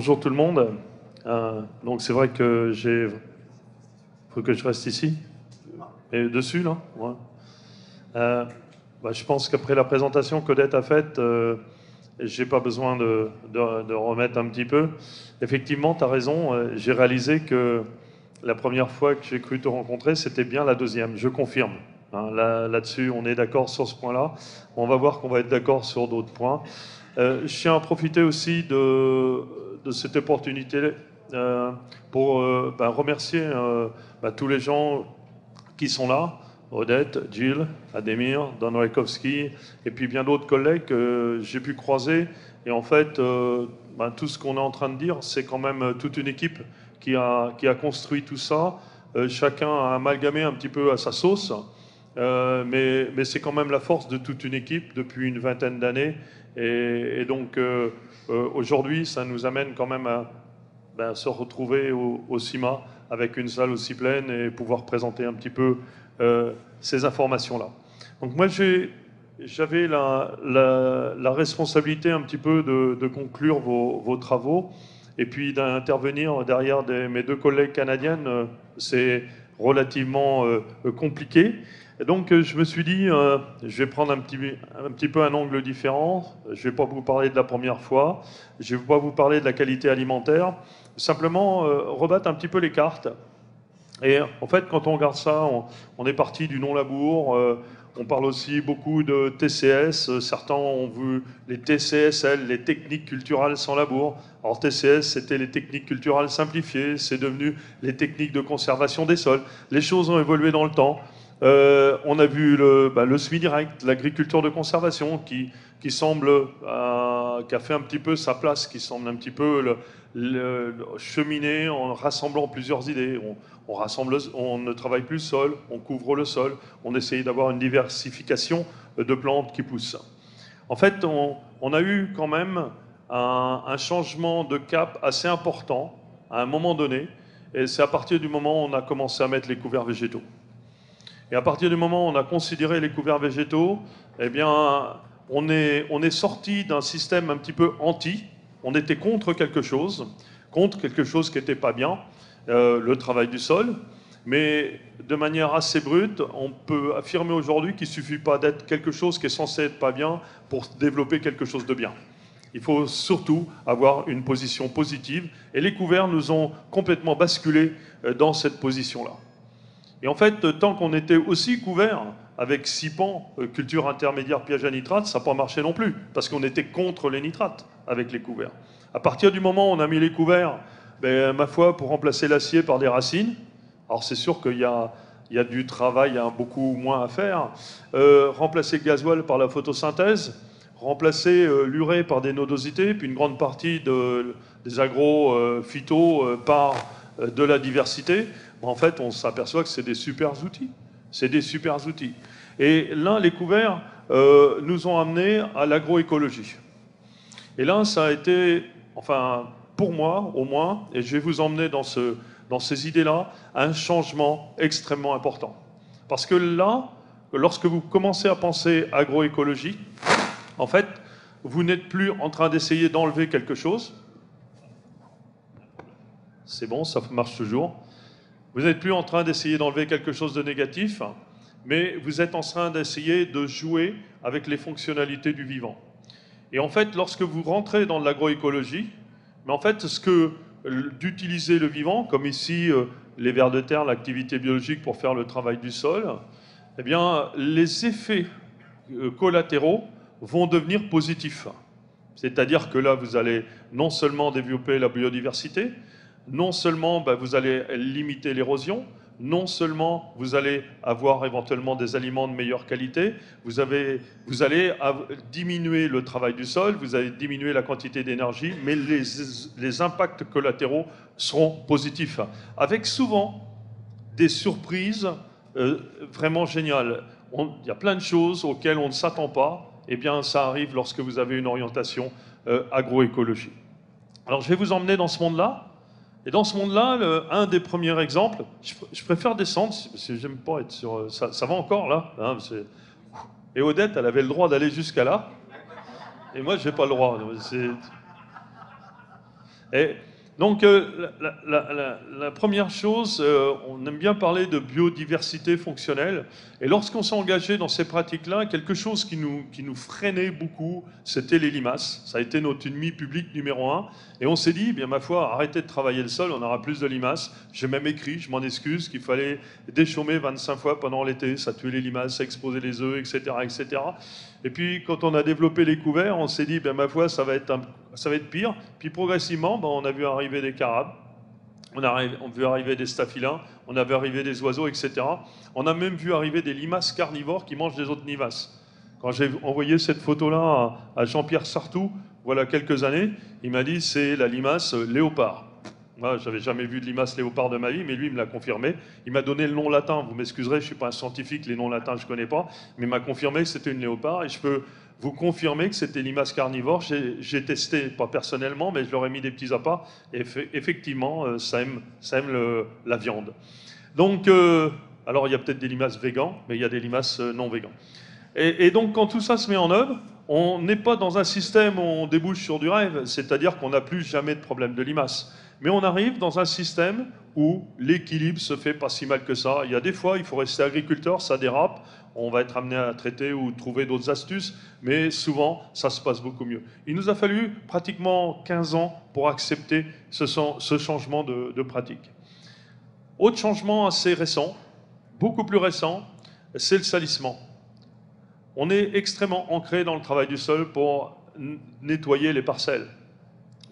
bon, bonjour tout le monde. Euh, donc c'est vrai que j'ai... faut que je reste ici. Et dessus, là? Ouais. Euh, bah, je pense qu'après la présentation qu'Odette a faite, euh, j'ai pas besoin de, de, de, remettre un petit peu. Effectivement, tu as raison, euh, j'ai réalisé que la première fois que j'ai cru te rencontrer, c'était bien la deuxième, je confirme. Hein, Là-dessus, là on est d'accord sur ce point-là. On va voir qu'on va être d'accord sur d'autres points. Euh, je tiens à profiter aussi de, de cette opportunité euh, pour euh, bah, remercier euh, bah, tous les gens qui sont là, Odette, Gilles, Ademir, Don Wajkowski, et puis bien d'autres collègues que j'ai pu croiser. Et en fait, bah, tout ce qu'on est en train de dire, c'est quand même toute une équipe qui a, qui a construit tout ça. Chacun a amalgamé un petit peu à sa sauce. Mais, mais c'est quand même la force de toute une équipe depuis une vingtaine d'années. Et, donc euh, aujourd'hui, ça nous amène quand même à ben, se retrouver au, au, CIMA avec une salle aussi pleine et pouvoir présenter un petit peu euh, ces informations-là. Donc moi, j'avais la, responsabilité un petit peu de, conclure vos, travaux et puis d'intervenir derrière mes deux collègues canadiennes. C'est relativement euh, compliqué. Et donc euh, je me suis dit, euh, je vais prendre un petit, peu un angle différent. Je ne vais pas vous parler de la première fois. Je ne vais pas vous parler de la qualité alimentaire. Simplement euh, rebattre un petit peu les cartes. Et en fait, quand on regarde ça, on, est parti du non-labour. Euh, on parle aussi beaucoup de TCS. Certains ont vu les TCSL, les techniques culturelles sans labour. Alors TCS, c'était les techniques culturelles simplifiées. C'est devenu les techniques de conservation des sols. Les choses ont évolué dans le temps. Euh, on a vu le, bah, le semi-direct, l'agriculture de conservation, qui, semble, euh, qui a fait un petit peu sa place, qui semble un petit peu cheminer en rassemblant plusieurs idées. On, ne travaille plus le sol, on couvre le sol, on essaye d'avoir une diversification de plantes qui poussent. En fait, on, a eu quand même un changement de cap assez important à un moment donné, et c'est à partir du moment où on a commencé à mettre les couverts végétaux. Et à partir du moment où on a considéré les couverts végétaux, eh bien, on est, sorti d'un système un petit peu anti. On était contre quelque chose, contre quelque chose qui n'était pas bien, euh, le travail du sol. Mais de manière assez brute, on peut affirmer aujourd'hui qu'il ne suffit pas d'être quelque chose qui est censé être pas bien pour développer quelque chose de bien. Il faut surtout avoir une position positive. Et les couverts nous ont complètement basculé euh, dans cette position-là. Et en fait, tant qu'on était aussi couvert avec SIPAN, euh, culture intermédiaire piège à nitrate, ça n'a pas marché non plus, parce qu'on était contre les nitrates avec les couverts. À partir du moment où on a mis les couverts, ben, ma foi, pour remplacer l'acier par des racines, alors c'est sûr qu'il y a, il y a du travail, a beaucoup moins à faire, euh, remplacer le gasoil par la photosynthèse, remplacer euh, l'urée par des nodosités, puis une grande partie de, des agro-phyto par de la diversité, en fait, on s'aperçoit que c'est des super outils. C'est des super outils. Et là, les couverts euh, nous ont amenés à l'agroécologie. Et là, ça a été, enfin, pour moi au moins, et je vais vous emmener dans, ce, dans ces idées-là, un changement extrêmement important. Parce que là, lorsque vous commencez à penser agroécologie, en fait, vous n'êtes plus en train d'essayer d'enlever quelque chose. C'est bon, ça marche toujours. Vous n'êtes plus en train d'essayer d'enlever quelque chose de négatif, mais vous êtes en train d'essayer de jouer avec les fonctionnalités du vivant. Et en fait, lorsque vous rentrez dans l'agroécologie, mais en fait, ce que d'utiliser le vivant, comme ici euh, les vers de terre, l'activité biologique pour faire le travail du sol, eh bien, les effets euh, collatéraux vont devenir positifs. C'est-à-dire que là, vous allez non seulement développer la biodiversité, non seulement bah, vous allez limiter l'érosion, non seulement vous allez avoir éventuellement des aliments de meilleure qualité, vous, allez diminuer le travail du sol, vous allez diminuer la quantité d'énergie, mais les, impacts collatéraux seront positifs, avec souvent des surprises euh, vraiment géniales. Il y a plein de choses auxquelles on ne s'attend pas, et eh bien ça arrive lorsque vous avez une orientation euh, agroécologie. Alors je vais vous emmener dans ce monde-là, et dans ce monde-là, un des premiers exemples, je, préfère descendre, parce que j'aime pas être sur... Ça, ça va encore, là hein, Et Odette, elle avait le droit d'aller jusqu'à là. Et moi, je n'ai pas le droit. Et donc, euh, la, première chose, euh, on aime bien parler de biodiversité fonctionnelle. Et lorsqu'on s'est engagé dans ces pratiques-là, quelque chose qui nous, qui nous freinait beaucoup, c'était les limaces. Ça a été notre ennemi public numéro un. Et on s'est dit, eh bien ma foi, arrêtez de travailler le sol, on aura plus de limaces. J'ai même écrit, je m'en excuse, qu'il fallait déchaumer 25 fois pendant l'été. Ça tuait les limaces, ça exposait les œufs, etc., etc. Et puis, quand on a développé les couverts, on s'est dit, ben, ma foi, ça va être, ça va être pire. Puis progressivement, ben, on a vu arriver des carabes, on a, vu arriver des staphylins, on a vu arriver des oiseaux, etc. On a même vu arriver des limaces carnivores qui mangent des autres limaces. Quand j'ai envoyé cette photo-là à Jean-Pierre Sartou, voilà quelques années, il m'a dit c'est la limace léopard. Moi, j'avais jamais vu de limace léopard de ma vie, mais lui, il me l'a confirmé. Il m'a donné le nom latin. Vous m'excuserez, je ne suis pas un scientifique, les noms latins, je ne connais pas, mais il m'a confirmé que c'était une léopard. Et je peux vous confirmer que c'était limace carnivore. J'ai testé, pas personnellement, mais je leur ai mis des petits appâts. Et effectivement, euh, ça aime, ça aime la viande. Donc, euh, alors il y a peut-être des limaces végans, mais il y a des limaces euh, non végans. Et, et donc, quand tout ça se met en œuvre, on n'est pas dans un système où on débouche sur du rêve, c'est-à-dire qu'on n'a plus jamais de problème de limaces. Mais on arrive dans un système où l'équilibre se fait pas si mal que ça. Il y a des fois, il faut rester agriculteur, ça dérape, on va être amené à traiter ou trouver d'autres astuces, mais souvent, ça se passe beaucoup mieux. Il nous a fallu pratiquement 15 ans pour accepter ce, changement de, de pratique. Autre changement assez récent, beaucoup plus récent, c'est le salissement. On est extrêmement ancré dans le travail du sol pour nettoyer les parcelles.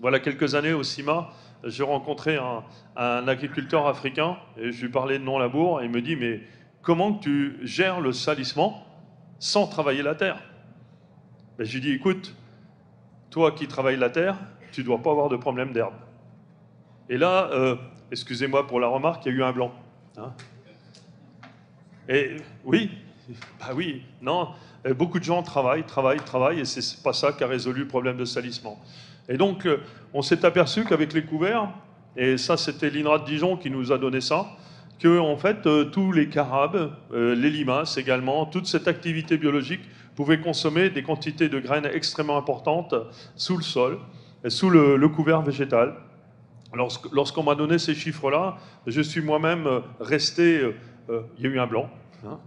Voilà quelques années au CIMA, j'ai rencontré un, agriculteur africain et je lui parlais de non-labour et il me dit Mais comment tu gères le salissement sans travailler la terre? Ben, Je lui dis Écoute, toi qui travailles la terre, tu ne dois pas avoir de problème d'herbe. Et là, euh, excusez-moi pour la remarque, il y a eu un blanc. Hein. et oui, bah oui, non, beaucoup de gens travaillent, travaillent, travaillent, et c'est pas ça qui a résolu le problème de salissement. Et donc, euh, on s'est aperçu qu'avec les couverts, et ça c'était l'INRA de Dijon qui nous a donné ça, que en fait euh, tous les carabes, euh, les limaces également, toute cette activité biologique pouvait consommer des quantités de graines extrêmement importantes sous le sol, sous le, couvert végétal. Lorsqu'on m'a donné ces chiffres-là, je suis moi-même resté, il y a eu un blanc, hein,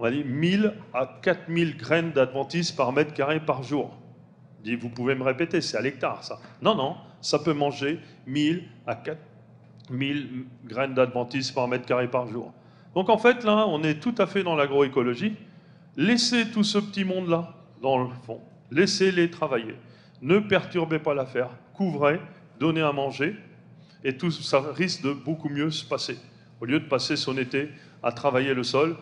on a dit 1000 à 4000 graines d'adventices par mètre carré par jour dit, vous pouvez me répéter, c'est à l'hectare ça. Non, non, ça peut manger 1000 à 4000 graines d'adventices par mètre carré par jour. Donc en fait, là, on est tout à fait dans l'agroécologie. Laissez tout ce petit monde-là, dans le fond. Laissez-les travailler. Ne perturbez pas l'affaire. Couvrez, donnez à manger, et tout ça risque de beaucoup mieux se passer. Au lieu de passer son été à travailler le sol,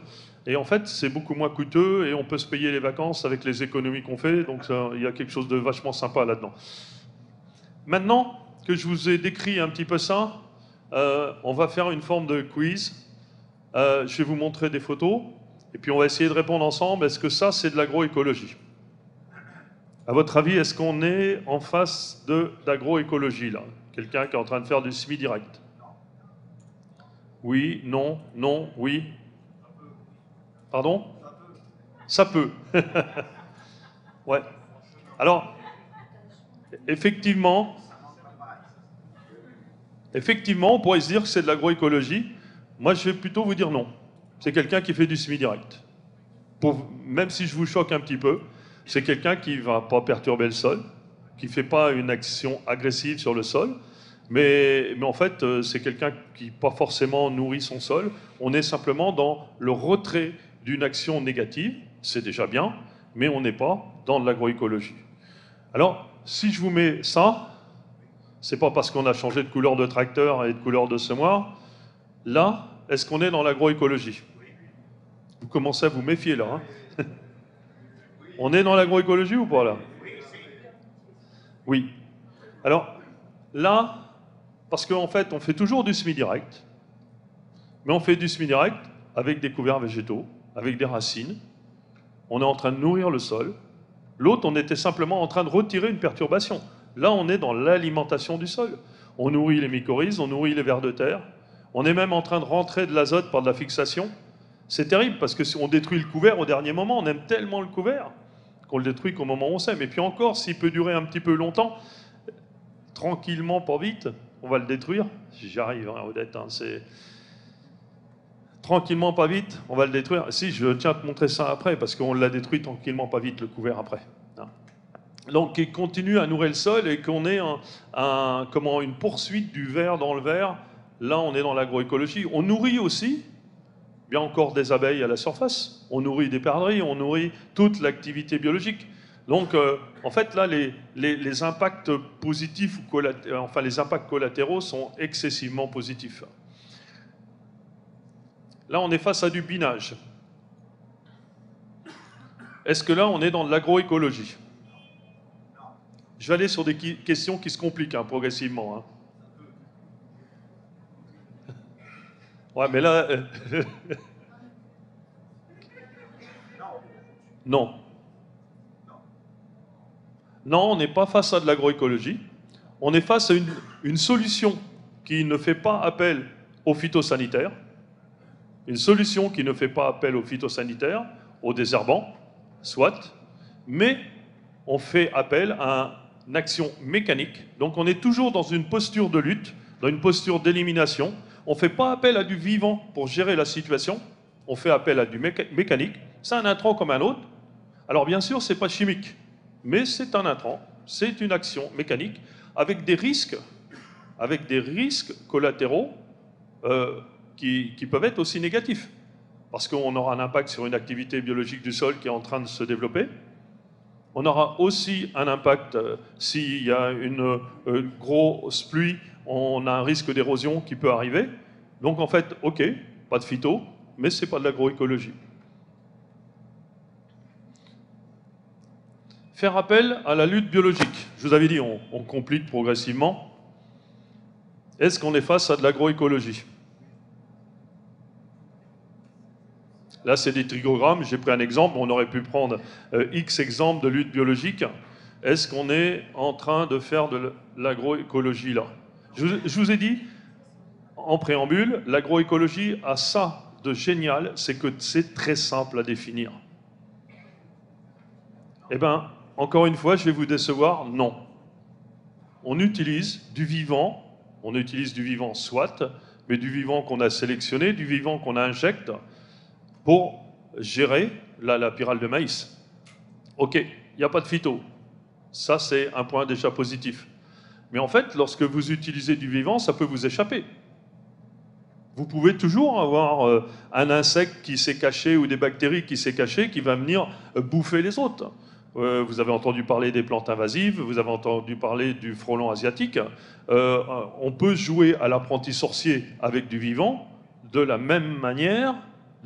et en fait, c'est beaucoup moins coûteux et on peut se payer les vacances avec les économies qu'on fait. Donc il y a quelque chose de vachement sympa là-dedans. Maintenant que je vous ai décrit un petit peu ça, euh, on va faire une forme de quiz. Euh, je vais vous montrer des photos et puis on va essayer de répondre ensemble. Est-ce que ça, c'est de l'agroécologie? À votre avis, est-ce qu'on est en face de d'agroécologie là? Quelqu'un qui est en train de faire du semi-direct? Oui, non, non, oui, Pardon? Ça peut. ouais. Alors, effectivement, effectivement, on pourrait se dire que c'est de l'agroécologie. Moi, je vais plutôt vous dire non. C'est quelqu'un qui fait du semi-direct. Même si je vous choque un petit peu, c'est quelqu'un qui ne va pas perturber le sol, qui ne fait pas une action agressive sur le sol, mais, mais en fait, euh, c'est quelqu'un qui pas forcément nourrit son sol. On est simplement dans le retrait d'une action négative, c'est déjà bien, mais on n'est pas dans de l'agroécologie. Alors, si je vous mets ça, c'est pas parce qu'on a changé de couleur de tracteur et de couleur de semoir. Là, est-ce qu'on est dans l'agroécologie? Vous commencez à vous méfier là. Hein on est dans l'agroécologie ou pas là? Oui. Alors, là, parce qu'en fait, on fait toujours du semi-direct, mais on fait du semi-direct avec des couverts végétaux avec des racines. On est en train de nourrir le sol. L'autre, on était simplement en train de retirer une perturbation. Là, on est dans l'alimentation du sol. On nourrit les mycorhizes, on nourrit les vers de terre. On est même en train de rentrer de l'azote par de la fixation. C'est terrible parce que si on détruit le couvert au dernier moment, on aime tellement le couvert qu'on le détruit qu'au moment où on sème. Et puis encore, s'il peut durer un petit peu longtemps, tranquillement, pas vite, on va le détruire. J'arrive, hein, Odette, hein, c'est tranquillement, pas vite, on va le détruire. Si, je tiens à te montrer ça après, parce qu'on l'a détruit tranquillement, pas vite, le couvert après. Hein. Donc, il continue à nourrir le sol et qu'on ait un, comment, une poursuite du verre dans le verre. Là, on est dans l'agroécologie. On nourrit aussi, bien encore des abeilles à la surface, on nourrit des perdrix, on nourrit toute l'activité biologique. Donc, euh, en fait, là, les, les, impacts positifs, ou enfin les impacts collatéraux sont excessivement positifs. Là, on est face à du binage. Est-ce que là, on est dans de l'agroécologie? Je vais aller sur des questions qui se compliquent hein, progressivement. Hein. Ouais, mais là... Euh, non. Non, on n'est pas face à de l'agroécologie. On est face à une, une solution qui ne fait pas appel aux phytosanitaires une solution qui ne fait pas appel aux phytosanitaires, aux désherbants, soit, mais on fait appel à une action mécanique. Donc on est toujours dans une posture de lutte, dans une posture d'élimination. On ne fait pas appel à du vivant pour gérer la situation, on fait appel à du mécanique. C'est un intrant comme un autre. Alors bien sûr, ce n'est pas chimique, mais c'est un intrant, c'est une action mécanique avec des risques, avec des risques collatéraux euh, qui, peuvent être aussi négatifs. Parce qu'on aura un impact sur une activité biologique du sol qui est en train de se développer. On aura aussi un impact euh, s'il y a une, une, grosse pluie, on a un risque d'érosion qui peut arriver. Donc en fait, ok, pas de phyto, mais ce n'est pas de l'agroécologie. Faire appel à la lutte biologique. Je vous avais dit, on, on complique progressivement. Est-ce qu'on est face à de l'agroécologie? Là, c'est des trigogrammes. J'ai pris un exemple. On aurait pu prendre euh, X exemples de lutte biologique. Est-ce qu'on est en train de faire de l'agroécologie là? Je, vous ai dit, en préambule, l'agroécologie a ça de génial, c'est que c'est très simple à définir. Eh bien, encore une fois, je vais vous décevoir, non. On utilise du vivant, on utilise du vivant soit, mais du vivant qu'on a sélectionné, du vivant qu'on injecte, pour gérer la, la pyrale de maïs. Ok, il n'y a pas de phyto. Ça, c'est un point déjà positif. Mais en fait, lorsque vous utilisez du vivant, ça peut vous échapper. Vous pouvez toujours avoir euh, un insecte qui s'est caché ou des bactéries qui s'est caché qui va venir euh, bouffer les autres. Euh, vous avez entendu parler des plantes invasives, vous avez entendu parler du frelon asiatique. on peut jouer à l'apprenti sorcier avec du vivant de la même manière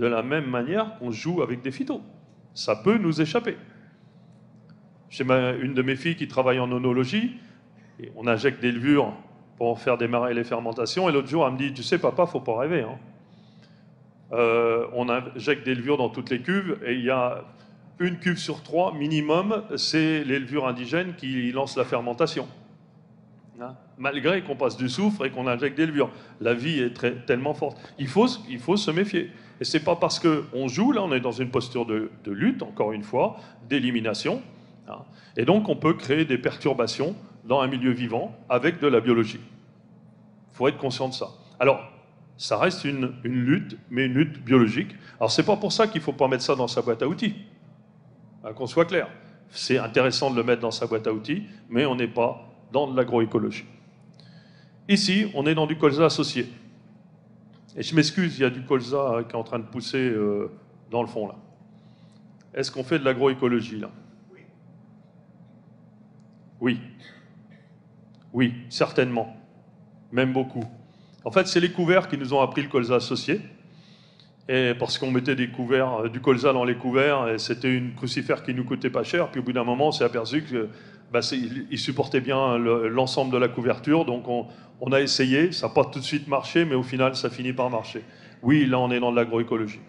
de la même manière qu'on joue avec des phytos. Ça peut nous échapper. J'ai une de mes filles qui travaille en onologie, on injecte des levures pour faire démarrer les fermentations, et l'autre jour, elle me dit, tu sais papa, faut pas rêver. Hein. Euh, on injecte des levures dans toutes les cuves, et il y a une cuve sur trois, minimum, c'est les levures indigènes qui lancent la fermentation. Hein? Malgré qu'on passe du soufre et qu'on injecte des levures. La vie est très, tellement forte. Il il faut se méfier. Et c'est pas parce qu'on joue, là on est dans une posture de, lutte, encore une fois, d'élimination. Hein. Et donc on peut créer des perturbations dans un milieu vivant avec de la biologie. Il faut être conscient de ça. Alors, ça reste une, lutte, mais une lutte biologique. Alors c'est pas pour ça qu'il faut pas mettre ça dans sa boîte à outils. Hein, qu'on soit clair. C'est intéressant de le mettre dans sa boîte à outils, mais on n'est pas dans de l'agroécologie. Ici, on est dans du colza associé. Et je m'excuse, il y a du colza qui est en train de pousser euh, dans le fond là. Est-ce qu'on fait de l'agroécologie là? Oui. Oui, certainement. Même beaucoup. En fait, c'est les couverts qui nous ont appris le colza associé. Et parce qu'on mettait des couverts, euh, du colza dans les couverts, et c'était une crucifère qui nous coûtait pas cher. Puis au bout d'un moment, on s'est aperçu que bah, il supportait bien l'ensemble de la couverture. Donc on, a essayé, ça n'a pas tout de suite marché, mais au final, ça finit par marcher. Oui, là, on est dans de l'agroécologie.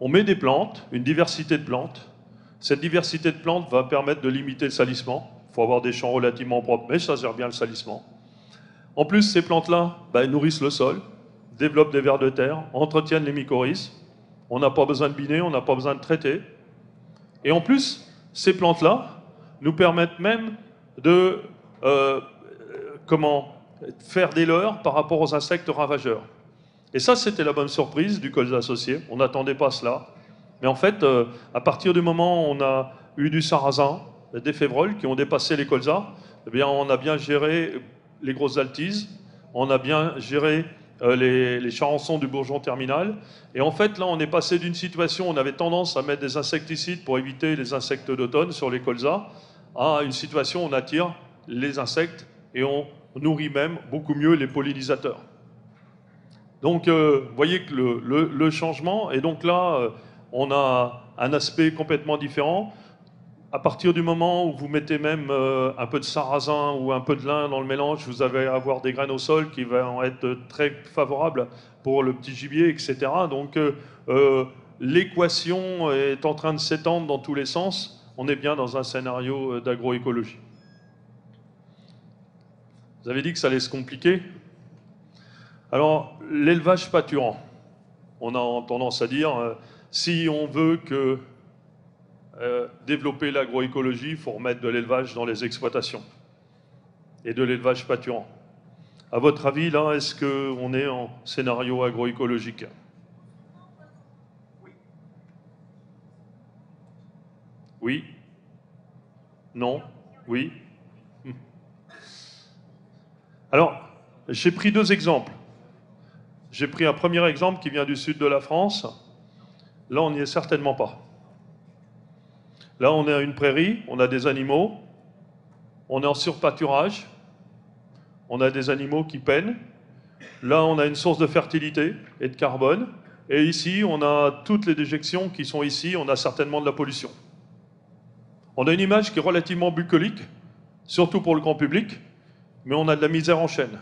On met des plantes, une diversité de plantes. Cette diversité de plantes va permettre de limiter le salissement. Il faut avoir des champs relativement propres, mais ça gère bien le salissement. En plus, ces plantes-là bah, nourrissent le sol, développent des vers de terre, entretiennent les mycorhizes. On n'a pas besoin de biner, on n'a pas besoin de traiter. Et en plus, ces plantes-là nous permettent même de euh, comment faire des leurres par rapport aux insectes ravageurs. Et ça, c'était la bonne surprise du colza associé. On n'attendait pas cela. Mais en fait, euh, à partir du moment où on a eu du sarrasin, des févroles qui ont dépassé les colzas, eh bien, on a bien géré les grosses altises, on a bien géré euh, les, les, charançons du bourgeon terminal. Et en fait, là, on est passé d'une situation où on avait tendance à mettre des insecticides pour éviter les insectes d'automne sur les colzas, à une situation où on attire les insectes et on nourrit même beaucoup mieux les pollinisateurs. Donc, euh, vous voyez que le, changement, et donc là, euh, on a un aspect complètement différent. À partir du moment où vous mettez même euh, un peu de sarrasin ou un peu de lin dans le mélange, vous allez avoir des graines au sol qui vont être très favorables pour le petit gibier, etc. Donc, l'équation est en train de s'étendre dans tous les sens. On est bien dans un scénario d'agroécologie. Vous avez dit que ça allait se compliquer alors, l'élevage pâturant, on a tendance à dire, euh, si on veut euh, développer l'agroécologie, il faut remettre de l'élevage dans les exploitations et de l'élevage pâturant. À votre avis, là, est-ce qu'on est en scénario agroécologique? Oui Non Oui Alors, j'ai pris deux exemples. J'ai pris un premier exemple qui vient du sud de la France. Là, on n'y est certainement pas. Là, on est à une prairie, on a des animaux, on est en surpâturage, on a des animaux qui peinent. Là, on a une source de fertilité et de carbone. Et ici, on a toutes les déjections qui sont ici, on a certainement de la pollution. On a une image qui est relativement bucolique, surtout pour le grand public, mais on a de la misère en chaîne.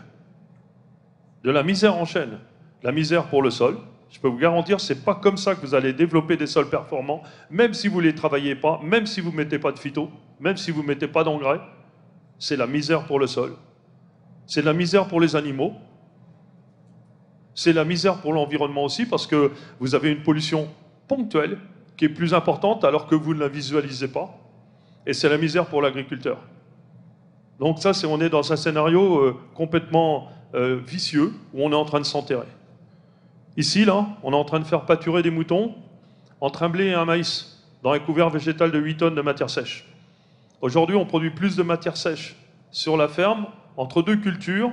De la misère en chaîne la misère pour le sol. Je peux vous garantir, c'est pas comme ça que vous allez développer des sols performants, même si vous ne les travaillez pas, même si vous ne mettez pas de phyto, même si vous ne mettez pas d'engrais. C'est la misère pour le sol. C'est la misère pour les animaux. C'est la misère pour l'environnement aussi, parce que vous avez une pollution ponctuelle qui est plus importante alors que vous ne la visualisez pas. Et c'est la misère pour l'agriculteur. Donc ça, c'est on est dans un scénario euh, complètement euh, vicieux où on est en train de s'enterrer. Ici, là, on est en train de faire pâturer des moutons en blé et un maïs dans un couvert végétal de 8 tonnes de matière sèche. Aujourd'hui, on produit plus de matière sèche sur la ferme entre deux cultures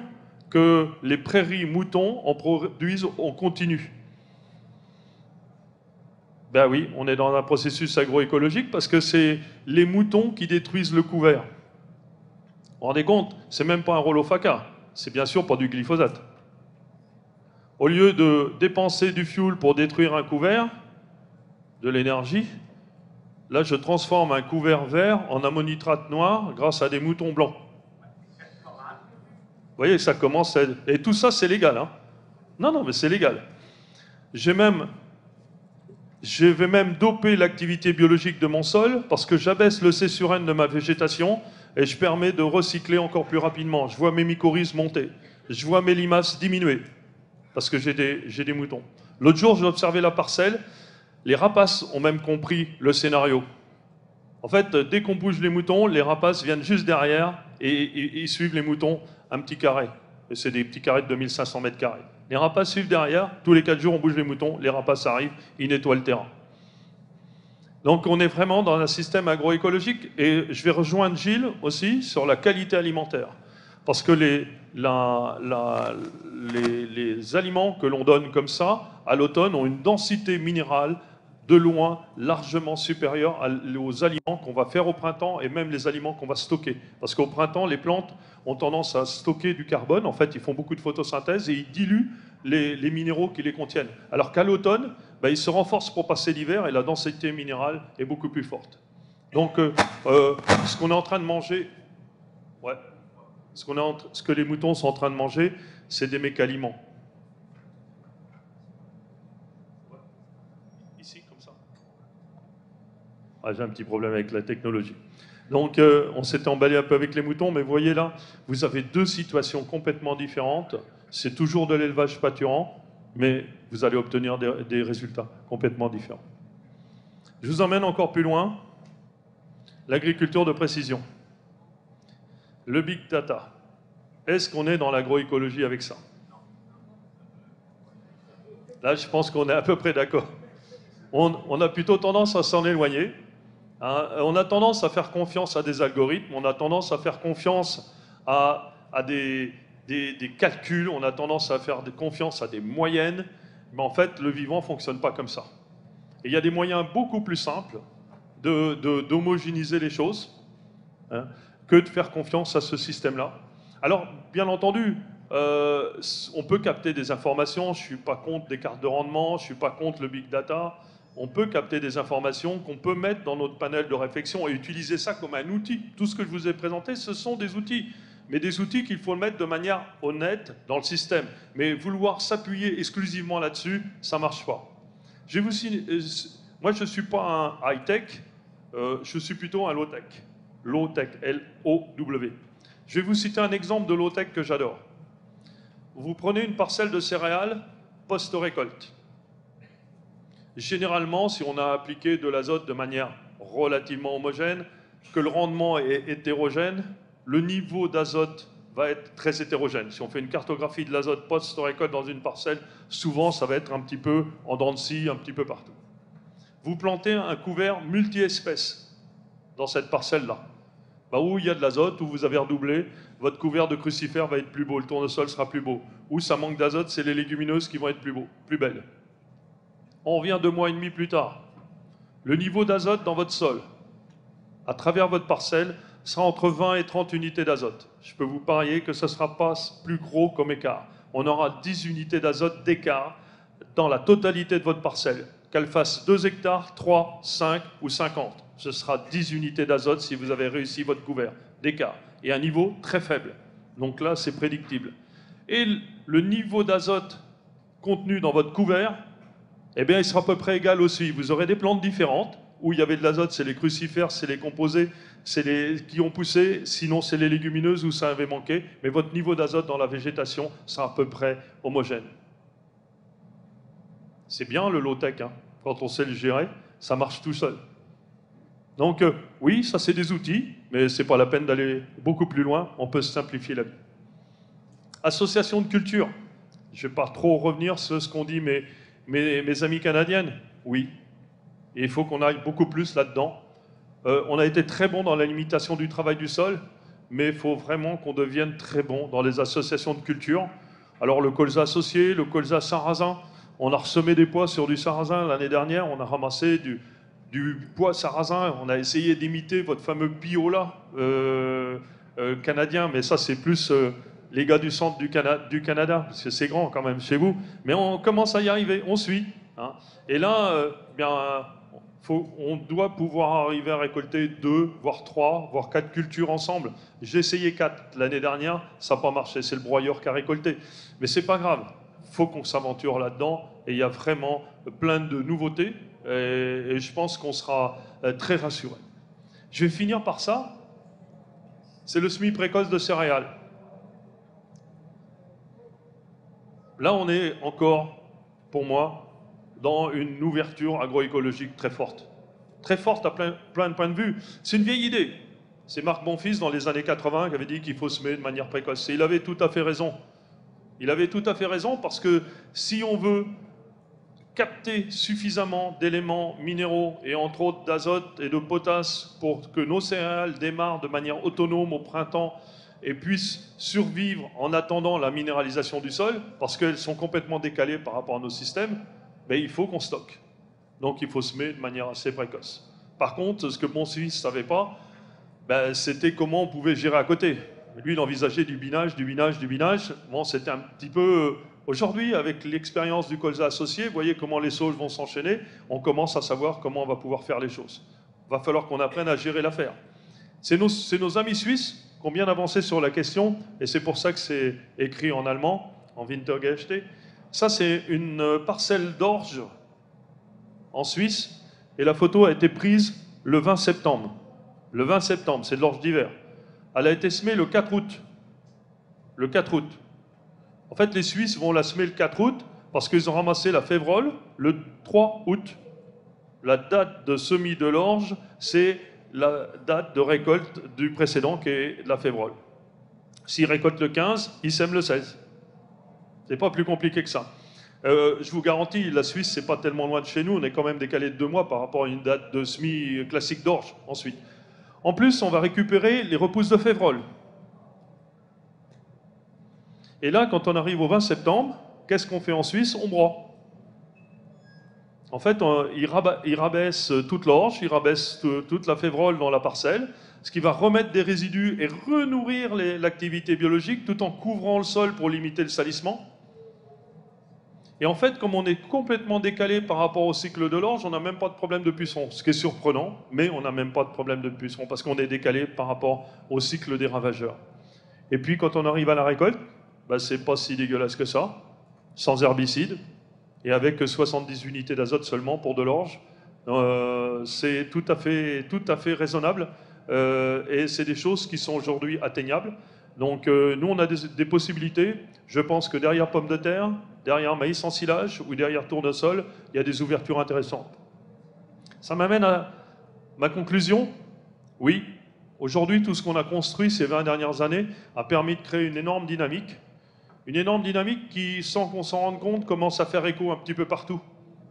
que les prairies moutons en produisent en continu. Ben oui, on est dans un processus agroécologique parce que c'est les moutons qui détruisent le couvert. Vous vous rendez compte C'est même pas un rolofaca, c'est bien sûr pas du glyphosate. Au lieu de dépenser du fuel pour détruire un couvert, de l'énergie, là je transforme un couvert vert en ammonitrate noir grâce à des moutons blancs. Vous voyez, ça commence à... Et tout ça, c'est légal. Hein non, non, mais c'est légal. J'ai même... Je vais même doper l'activité biologique de mon sol parce que j'abaisse le C sur N de ma végétation et je permets de recycler encore plus rapidement. Je vois mes mycorhizes monter. Je vois mes limaces diminuer parce que j'ai des, moutons. L'autre jour, j'ai observé la parcelle. Les rapaces ont même compris le scénario. En fait, dès qu'on bouge les moutons, les rapaces viennent juste derrière et, ils suivent les moutons un petit carré. c'est des petits carrés de 2500 mètres carrés. Les rapaces suivent derrière. Tous les quatre jours, on bouge les moutons. Les rapaces arrivent, ils nettoient le terrain. Donc on est vraiment dans un système agroécologique. Et je vais rejoindre Gilles aussi sur la qualité alimentaire. Parce que les, les, aliments que l'on donne comme ça, à l'automne, ont une densité minérale de loin largement supérieure aux aliments qu'on va faire au printemps et même les aliments qu'on va stocker. Parce qu'au printemps, les plantes ont tendance à stocker du carbone. En fait, ils font beaucoup de photosynthèse et ils diluent les, minéraux qui les contiennent. Alors qu'à l'automne, ben, ils se renforcent pour passer l'hiver et la densité minérale est beaucoup plus forte. Donc, euh, euh, ce qu'on est en train de manger... Ouais. Ce, ce que les moutons sont en train de manger, c'est des mécaliments. Ici, comme ça. J'ai un petit problème avec la technologie. Donc, euh, on s'était emballé un peu avec les moutons, mais voyez là, vous avez deux situations complètement différentes. C'est toujours de l'élevage pâturant, mais vous allez obtenir des résultats complètement différents. Je vous emmène encore plus loin. L'agriculture de précision le big data. Est-ce qu'on est dans l'agroécologie avec ça? Là, je pense qu'on est à peu près d'accord. On, a plutôt tendance à s'en éloigner. Hein. On a tendance à faire confiance à des algorithmes, on a tendance à faire confiance à, des, calculs, on a tendance à faire confiance à des moyennes, mais en fait, le vivant ne fonctionne pas comme ça. Il y a des moyens beaucoup plus simples d'homogénéiser les choses hein, que de faire confiance à ce système-là. Alors, bien entendu, euh, on peut capter des informations, je ne suis pas contre des cartes de rendement, je ne suis pas contre le big data, on peut capter des informations qu'on peut mettre dans notre panel de réflexion et utiliser ça comme un outil. Tout ce que je vous ai présenté, ce sont des outils, mais des outils qu'il faut mettre de manière honnête dans le système. Mais vouloir s'appuyer exclusivement là-dessus, ça ne marche pas. Je vous, euh, moi, je ne suis pas un high-tech, euh, je suis plutôt un low-tech. Low-tech, L-O-W. Je vais vous citer un exemple de low-tech que j'adore. Vous prenez une parcelle de céréales post-récolte. Généralement, si on a appliqué de l'azote de manière relativement homogène, que le rendement est hétérogène, le niveau d'azote va être très hétérogène. Si on fait une cartographie de l'azote post-récolte dans une parcelle, souvent ça va être un petit peu en dents de scie, un petit peu partout. Vous plantez un couvert multi-espèces dans cette parcelle-là. Bah, où il y a de l'azote, où vous avez redoublé, votre couvert de crucifères va être plus beau, le tournesol sera plus beau. Où ça manque d'azote, c'est les légumineuses qui vont être plus beaux, plus belles. On revient deux mois et demi plus tard. Le niveau d'azote dans votre sol, à travers votre parcelle, sera entre 20 et 30 unités d'azote. Je peux vous parier que ce ne sera pas plus gros comme écart. On aura 10 unités d'azote d'écart dans la totalité de votre parcelle. Qu'elle fasse 2 hectares, 3, 5 ou 50 ce sera 10 unités d'azote si vous avez réussi votre couvert d'écart, et un niveau très faible. Donc là, c'est prédictible. Et le niveau d'azote contenu dans votre couvert, eh bien, il sera à peu près égal aussi. Vous aurez des plantes différentes, où il y avait de l'azote, c'est les crucifères, c'est les composés, c'est les qui ont poussé, sinon c'est les légumineuses où ça avait manqué, mais votre niveau d'azote dans la végétation sera à peu près homogène. C'est bien le low-tech, hein. quand on sait le gérer, ça marche tout seul. Donc euh, oui, ça c'est des outils, mais ce n'est pas la peine d'aller beaucoup plus loin, on peut simplifier la vie. Association de culture. Je ne vais pas trop revenir sur ce qu'ont dit mes, mes, amis canadiennes. Oui, il faut qu'on aille beaucoup plus là-dedans. Euh, on a été très bon dans la limitation du travail du sol, mais il faut vraiment qu'on devienne très bon dans les associations de culture. Alors le colza associé, le colza sarrasin, on a ressemé des pois sur du sarrasin l'année dernière, on a ramassé du, bois sarrasin. On a essayé d'imiter votre fameux biola euh, euh, canadien, mais ça, c'est plus les gars du centre du, Canada, parce que c'est grand quand même chez vous. Mais on commence à y arriver, on suit. Hein. Et là, bien, faut, on doit pouvoir arriver à récolter deux, voire trois, voire quatre cultures ensemble. J'ai essayé quatre l'année dernière, ça n'a pas marché, c'est le broyeur qui a récolté. Mais c'est pas grave, faut qu'on s'aventure là-dedans, et il y a vraiment plein de nouveautés et, je pense qu'on sera euh, très rassuré. Je vais finir par ça. C'est le semi précoce de céréales. Là, on est encore, pour moi, dans une ouverture agroécologique très forte. Très forte à plein, plein de points de vue. C'est une vieille idée. C'est Marc Bonfils, dans les années 80, qui avait dit qu'il faut semer de manière précoce. Il avait tout à fait raison. Il avait tout à fait raison parce que si on veut capter suffisamment d'éléments minéraux et entre autres d'azote et de potasse pour que nos céréales démarrent de manière autonome au printemps et puissent survivre en attendant la minéralisation du sol, parce qu'elles sont complètement décalées par rapport à nos systèmes, ben, il faut qu'on stocke. Donc il faut semer de manière assez précoce. Par contre, ce que Suisse ne savait pas, ben, c'était comment on pouvait gérer à côté. Lui, il envisageait du binage, du binage, du binage. Bon, c'était un petit peu Aujourd'hui, avec l'expérience du colza associé, vous voyez comment les sauges vont s'enchaîner, on commence à savoir comment on va pouvoir faire les choses. Il va falloir qu'on apprenne à gérer l'affaire. C'est nos, amis suisses qui ont avancé sur la question, et c'est pour ça que c'est écrit en allemand, en Wintergechte. Ça, c'est une parcelle d'orge en Suisse, et la photo a été prise le 20 septembre. Le 20 septembre, c'est de l'orge d'hiver. Elle a été semée le 4 août. Le 4 août. En fait, les Suisses vont la semer le 4 août parce qu'ils ont ramassé la févrole le 3 août. La date de semis de l'orge, c'est la date de récolte du précédent qui est la févrole. S'ils récoltent le 15, ils sèment le 16. C'est pas plus compliqué que ça. Euh, je vous garantis, la Suisse, c'est pas tellement loin de chez nous. On est quand même décalé de deux mois par rapport à une date de semis classique d'orge ensuite. En plus, on va récupérer les repousses de févrole. Et là, quand on arrive au 20 septembre, qu'est-ce qu'on fait en Suisse? On broie. En fait, il, rabaisse toute l'orge, il rabaisse toute la févrole dans la parcelle, ce qui va remettre des résidus et renourrir l'activité biologique tout en couvrant le sol pour limiter le salissement. Et en fait, comme on est complètement décalé par rapport au cycle de l'orge, on n'a même pas de problème de puceron, ce qui est surprenant, mais on n'a même pas de problème de puceron parce qu'on est décalé par rapport au cycle des ravageurs. Et puis, quand on arrive à la récolte, bah, c'est pas si dégueulasse que ça, sans herbicide, et avec 70 unités d'azote seulement pour de l'orge. Euh, c'est tout, à fait, tout à fait raisonnable euh, et c'est des choses qui sont aujourd'hui atteignables. Donc euh, nous, on a des, possibilités. Je pense que derrière pommes de terre, derrière maïs en silage ou derrière tournesol, il y a des ouvertures intéressantes. Ça m'amène à ma conclusion. Oui, aujourd'hui, tout ce qu'on a construit ces 20 dernières années a permis de créer une énorme dynamique une énorme dynamique qui, sans qu'on s'en rende compte, commence à faire écho un petit peu partout.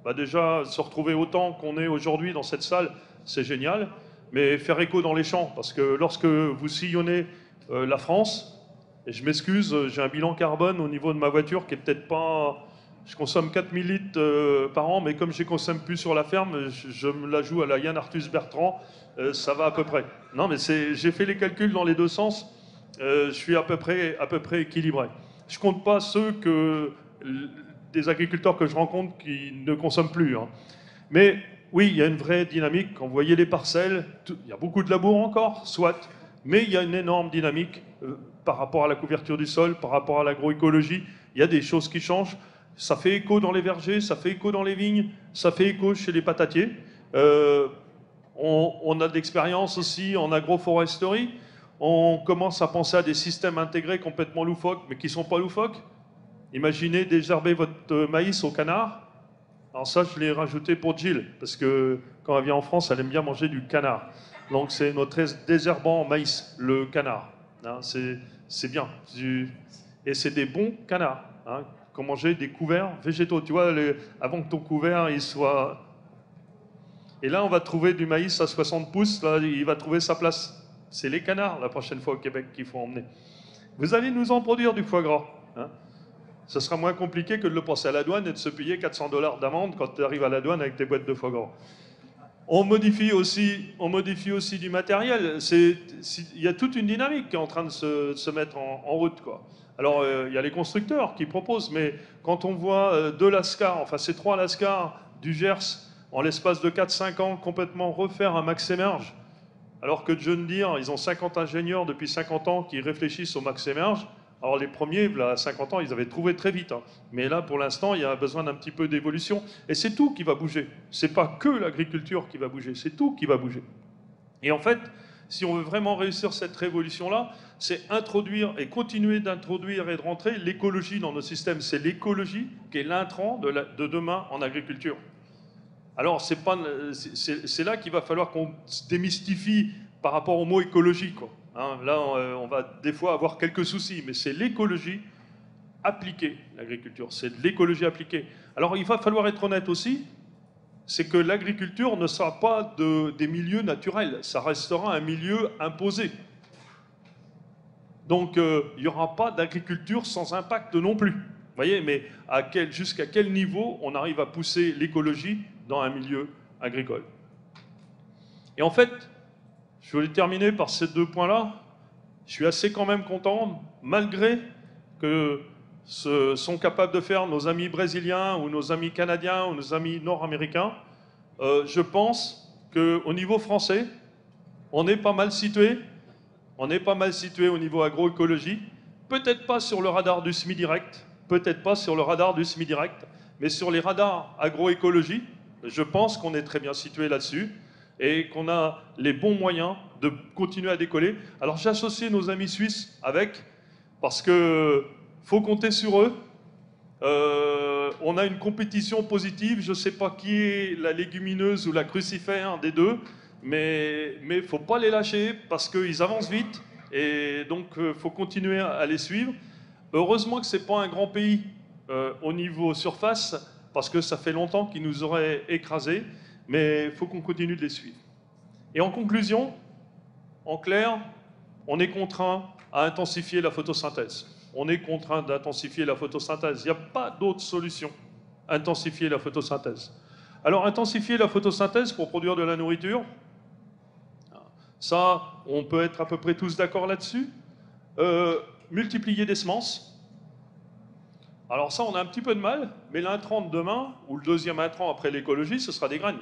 Bah déjà, se retrouver autant qu'on est aujourd'hui dans cette salle, c'est génial, mais faire écho dans les champs, parce que lorsque vous sillonnez euh, la France, et je m'excuse, j'ai un bilan carbone au niveau de ma voiture qui est peut-être pas... Je consomme 4000 litres euh, par an, mais comme je ne consomme plus sur la ferme, je, me la joue à la Yann Arthus Bertrand, euh, ça va à peu près. Non, mais j'ai fait les calculs dans les deux sens, je suis à peu près, à peu près équilibré. Je compte pas ceux que des agriculteurs que je rencontre qui ne consomment plus. Hein. Mais oui, il y a une vraie dynamique. Quand vous voyez les parcelles, il y a beaucoup de labour encore, soit, mais il y a une énorme dynamique euh, par rapport à la couverture du sol, par rapport à l'agroécologie. Il y a des choses qui changent. Ça fait écho dans les vergers, ça fait écho dans les vignes, ça fait écho chez les patatiers. Euh, on, on, a de l'expérience aussi en agroforesterie on commence à penser à des systèmes intégrés complètement loufoques, mais qui ne sont pas loufoques. Imaginez désherber votre maïs au canard. Alors ça, je l'ai rajouté pour Jill, parce que quand elle vient en France, elle aime bien manger du canard. Donc c'est notre désherbant maïs, le canard. Hein, c'est bien. Et c'est des bons canards. Hein, qu'on manger des couverts végétaux. Tu vois, avant que ton couvert il soit... Et là, on va trouver du maïs à 60 pouces, là, il va trouver sa place. C'est les canards la prochaine fois au Québec qu'il faut emmener. Vous allez nous en produire du foie gras. Hein Ce sera moins compliqué que de le passer à la douane et de se payer 400 dollars d'amende quand tu arrives à la douane avec tes boîtes de foie gras. On modifie aussi, on modifie aussi du matériel. Il y a toute une dynamique qui est en train de se, mettre en, route. Alors, euh, il y a les constructeurs qui proposent, mais quand on voit euh, deux Lascar, enfin ces trois Lascar du Gers, en l'espace de 4-5 ans, complètement refaire un max émerge, alors que John Deere, ils ont 50 ingénieurs depuis 50 ans qui réfléchissent au max émerge. Alors les premiers, là, à 50 ans, ils avaient trouvé très vite. Hein. Mais là, pour l'instant, il y a besoin d'un petit peu d'évolution. Et c'est tout qui va bouger. C'est pas que l'agriculture qui va bouger, c'est tout qui va bouger. Et en fait, si on veut vraiment réussir cette révolution-là, c'est introduire et continuer d'introduire et de rentrer l'écologie dans nos systèmes. C'est l'écologie qui est l'intrant de, de demain en agriculture. Alors, c'est là qu'il va falloir qu'on se démystifie par rapport au mot écologie. Hein, là, euh, on va des fois avoir quelques soucis, mais c'est l'écologie appliquée, l'agriculture. C'est de l'écologie appliquée. Alors, il va falloir être honnête aussi, c'est que l'agriculture ne sera pas des milieux naturels, ça restera un milieu imposé. Donc, euh, il n'y aura pas d'agriculture sans impact non plus. Vous voyez, mais jusqu'à quel niveau on arrive à pousser l'écologie dans un milieu agricole. Et en fait, je voulais terminer par ces deux points-là. Je suis assez quand même content, malgré que sont capables de faire nos amis brésiliens ou nos amis canadiens ou nos amis nord-américains. Euh, je pense qu'au niveau français, on est pas mal situé. On est pas mal situé au niveau agroécologie. Peut-être pas sur le radar du SMI direct, peut-être pas sur le radar du SMI direct, mais sur les radars agroécologie, je pense qu'on est très bien situé là-dessus et qu'on a les bons moyens de continuer à décoller. Alors j'associe nos amis suisses avec, parce que faut compter sur eux. Euh, on a une compétition positive. Je ne sais pas qui est la légumineuse ou la crucifère des deux, mais il ne faut pas les lâcher parce qu'ils avancent vite Et donc, il faut continuer à les suivre. Heureusement que ce n'est pas un grand pays au niveau surface, parce que ça fait longtemps qu'ils nous auraient écrasés, mais il faut qu'on continue de les suivre. Et en conclusion, en clair, on est contraint à intensifier la photosynthèse. On est contraint d'intensifier la photosynthèse. Il n'y a pas d'autre solution. Intensifier la photosynthèse. Alors, intensifier la photosynthèse pour produire de la nourriture, ça, on peut être à peu près tous d'accord là-dessus. Euh, multiplier des semences. Alors ça, on a un petit peu de mal, mais l'intrant de demain, ou le deuxième intrant après l'écologie, ce sera des graines.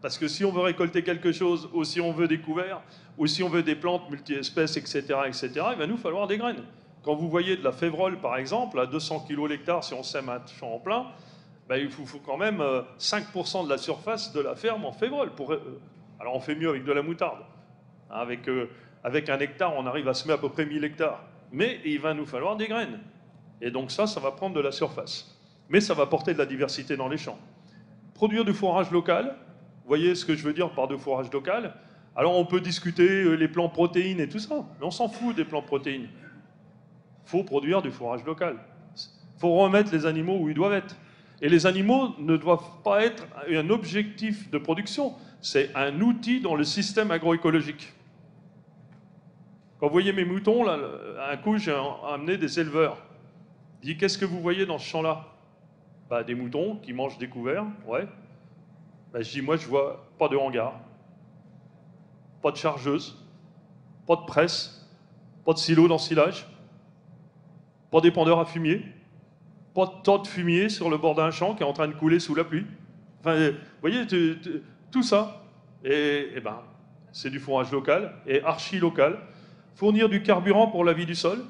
Parce que si on veut récolter quelque chose, ou si on veut des couverts, ou si on veut des plantes multi-espèces, etc., etc., il va nous falloir des graines. Quand vous voyez de la févrole, par exemple, à 200 kg l'hectare, si on sème un champ en plein, ben, il faut, quand même 5% euh, de la surface de la ferme en févrole. Pour, euh, alors on fait mieux avec de la moutarde. Hein, avec, euh, avec un hectare, on arrive à semer à peu près 1000 hectares. Mais il va nous falloir des graines. Et donc ça, ça va prendre de la surface. Mais ça va porter de la diversité dans les champs. Produire du fourrage local, vous voyez ce que je veux dire par de fourrage local Alors on peut discuter euh, les plans protéines et tout ça, mais on s'en fout des plans protéines. Il faut produire du fourrage local. Il faut remettre les animaux où ils doivent être. Et les animaux ne doivent pas être un objectif de production, c'est un outil dans le système agroécologique. Quand vous voyez mes moutons, là, un coup j'ai amené des éleveurs. Dis qu'est-ce que vous voyez dans ce champ-là? Bah, Des moutons qui mangent des couverts, ouais. Bah, je dis moi je vois pas de hangar, pas de chargeuse, pas de presse, pas de silo d'ensilage, pas d'épandeur à fumier, pas de tas de fumier sur le bord d'un champ qui est en train de couler sous la pluie. Enfin, vous voyez, tout ça, et, et ben, c'est du fourrage local et archi-local. Fournir du carburant pour la vie du sol.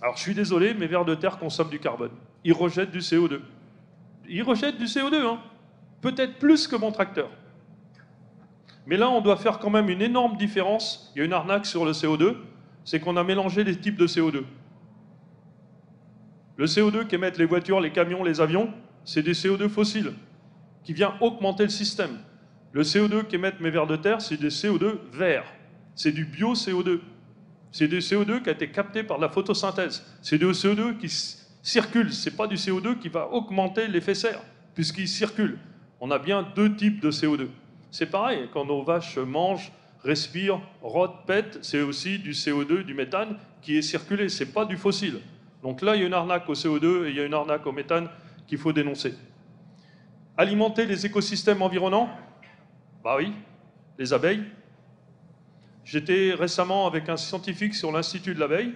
Alors, je suis désolé, mes vers de terre consomment du carbone. Ils rejettent du CO2. Ils rejettent du CO2, hein. Peut-être plus que mon tracteur. Mais là, on doit faire quand même une énorme différence. Il y a une arnaque sur le CO2, c'est qu'on a mélangé les types de CO2. Le CO2 qu'émettent les voitures, les camions, les avions, c'est des CO2 fossiles qui vient augmenter le système. Le CO2 qu'émettent mes vers de terre, c'est des CO2 verts. C'est du bio-CO2. C'est du CO2 qui a été capté par la photosynthèse. C'est du CO2 qui circule. Ce n'est pas du CO2 qui va augmenter l'effet serre, puisqu'il circule. On a bien deux types de CO2. C'est pareil, quand nos vaches mangent, respirent, rôtent, pètent, c'est aussi du CO2, du méthane qui est circulé. Ce n'est pas du fossile. Donc là, il y a une arnaque au CO2 et il y a une arnaque au méthane qu'il faut dénoncer. Alimenter les écosystèmes environnants? Bah oui, les abeilles? J'étais récemment avec un scientifique sur l'Institut de l'abeille.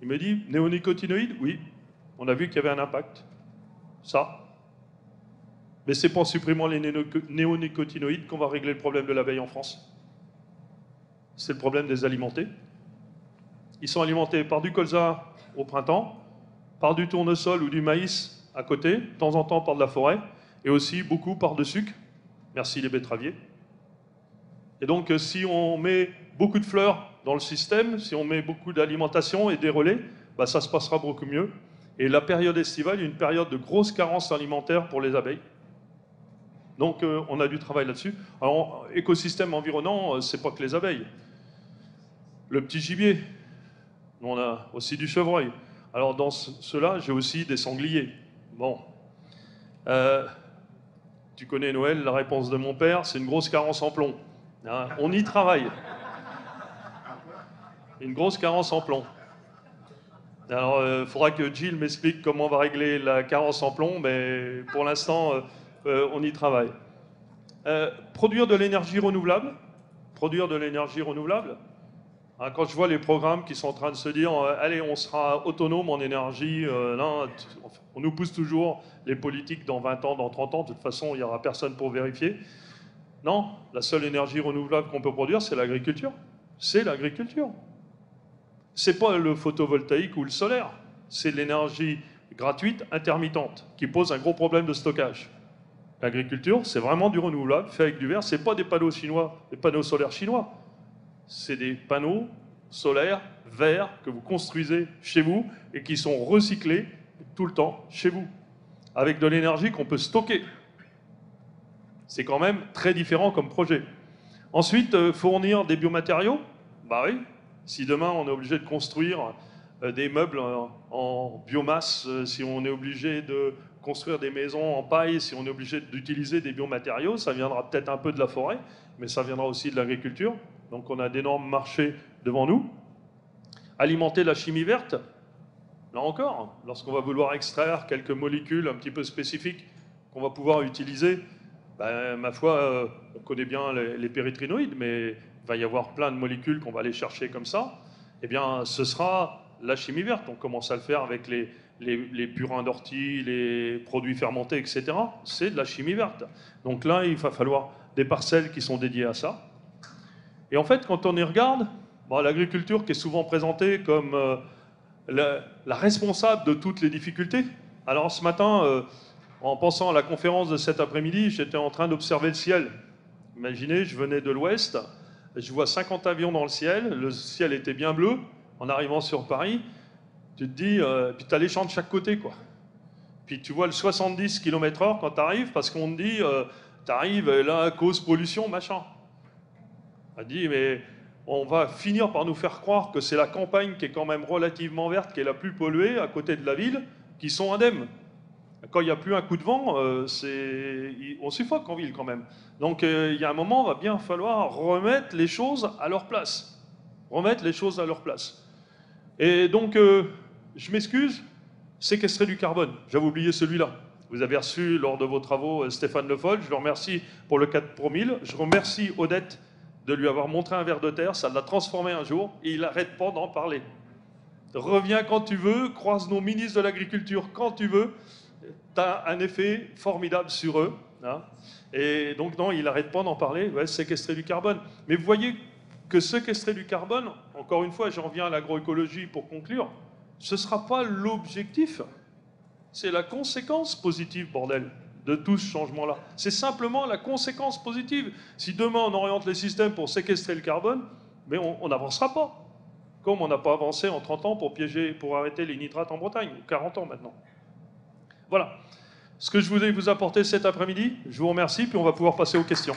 Il me dit néonicotinoïdes Oui, on a vu qu'il y avait un impact. Ça. Mais c'est pas en supprimant les néonicotinoïdes qu'on va régler le problème de l'abeille en France. C'est le problème des alimentés. Ils sont alimentés par du colza au printemps, par du tournesol ou du maïs à côté, de temps en temps par de la forêt, et aussi beaucoup par de sucre. Merci les betteraviers. Et donc, euh, si on met beaucoup de fleurs dans le système, si on met beaucoup d'alimentation et des relais, bah, ça se passera beaucoup mieux. Et la période estivale est une période de grosse carence alimentaire pour les abeilles. Donc, euh, on a du travail là-dessus. Alors, écosystème environnant, euh, c'est pas que les abeilles. Le petit gibier, on a aussi du chevreuil. Alors, dans cela, j'ai aussi des sangliers. Bon. Tu connais Noël, la réponse de mon père, c'est une grosse carence en plomb. Hein, on y travaille. Une grosse carence en plomb. Alors, il euh, faudra que Gilles m'explique comment on va régler la carence en plomb, mais pour l'instant, euh, euh, on y travaille. produire de l'énergie renouvelable. Produire de l'énergie renouvelable. Hein, quand je vois les programmes qui sont en train de se dire, allez, on sera autonome en énergie, on nous pousse toujours les politiques dans 20 ans, dans 30 ans, de toute façon, il n'y aura personne pour vérifier. Non, la seule énergie renouvelable qu'on peut produire, c'est l'agriculture. C'est l'agriculture. C'est pas le photovoltaïque ou le solaire. C'est l'énergie gratuite intermittente qui pose un gros problème de stockage. L'agriculture, c'est vraiment du renouvelable fait avec du verre. C'est pas des panneaux chinois, des panneaux solaires chinois. C'est des panneaux solaires verts que vous construisez chez vous et qui sont recyclés tout le temps chez vous, avec de l'énergie qu'on peut stocker. C'est quand même très différent comme projet. Ensuite, euh, fournir des biomatériaux, bah oui, Si demain on est obligé de construire euh, des meubles en biomasse, euh, si on est obligé de construire des maisons en paille, si on est obligé d'utiliser des biomatériaux, ça viendra peut-être un peu de la forêt, mais ça viendra aussi de l'agriculture. Donc on a d'énormes marchés devant nous. Alimenter la chimie verte, là encore, lorsqu'on va vouloir extraire quelques molécules un petit peu spécifiques qu'on va pouvoir utiliser, ben, ma foi, euh, on connaît bien les, les péritrinoïdes, mais il va y avoir plein de molécules qu'on va aller chercher comme ça. Eh bien, ce sera la chimie verte. On commence à le faire avec les, purins d'ortie, les produits fermentés, etc. C'est de la chimie verte. Donc là, il va falloir des parcelles qui sont dédiées à ça. Et en fait, quand on y regarde, bah, l'agriculture qui est souvent présentée comme euh, la, responsable de toutes les difficultés. Alors ce matin, euh, en pensant à la conférence de cet après-midi, j'étais en train d'observer le ciel. Imaginez, je venais de l'ouest, je vois 50 avions dans le ciel, le ciel était bien bleu, en arrivant sur Paris, tu te dis, euh, puis tu as les champs de chaque côté, quoi. Puis tu vois le 70 km/h quand tu arrives, parce qu'on te dit, euh, tu arrives là, cause pollution, machin. On dit, mais on va finir par nous faire croire que c'est la campagne qui est quand même relativement verte, qui est la plus polluée, à côté de la ville, qui sont indemnes. Quand il n'y a plus un coup de vent, euh, on suffoque en ville quand même. Donc il y a un moment, il va bien falloir remettre les choses à leur place. Remettre les choses à leur place. Et donc, euh, je m'excuse, séquestrer du carbone. J'avais oublié celui-là. Vous avez reçu lors de vos travaux euh, Stéphane Le Foll. Je le remercie pour le 4 pour 1000. Je remercie Odette de lui avoir montré un verre de terre. Ça l'a transformé un jour et il n'arrête pas d'en parler. Reviens quand tu veux, croise nos ministres de l'Agriculture quand tu veux. As un effet formidable sur eux. Hein. Et donc, non, il n'arrête pas d'en parler. Séquestrer du carbone. Mais vous voyez que séquestrer du carbone, encore une fois, j'en viens à l'agroécologie pour conclure, ce ne sera pas l'objectif, c'est la conséquence positive, bordel, de tout ce changement-là. C'est simplement la conséquence positive. Si demain on oriente les systèmes pour séquestrer le carbone, mais on n'avancera pas. Comme on n'a pas avancé en 30 ans pour piéger, pour arrêter les nitrates en Bretagne, ou 40 ans maintenant. Voilà. Ce que je voulais vous apporter cet après-midi, je vous remercie, puis on va pouvoir passer aux questions.